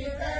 Happy birthday.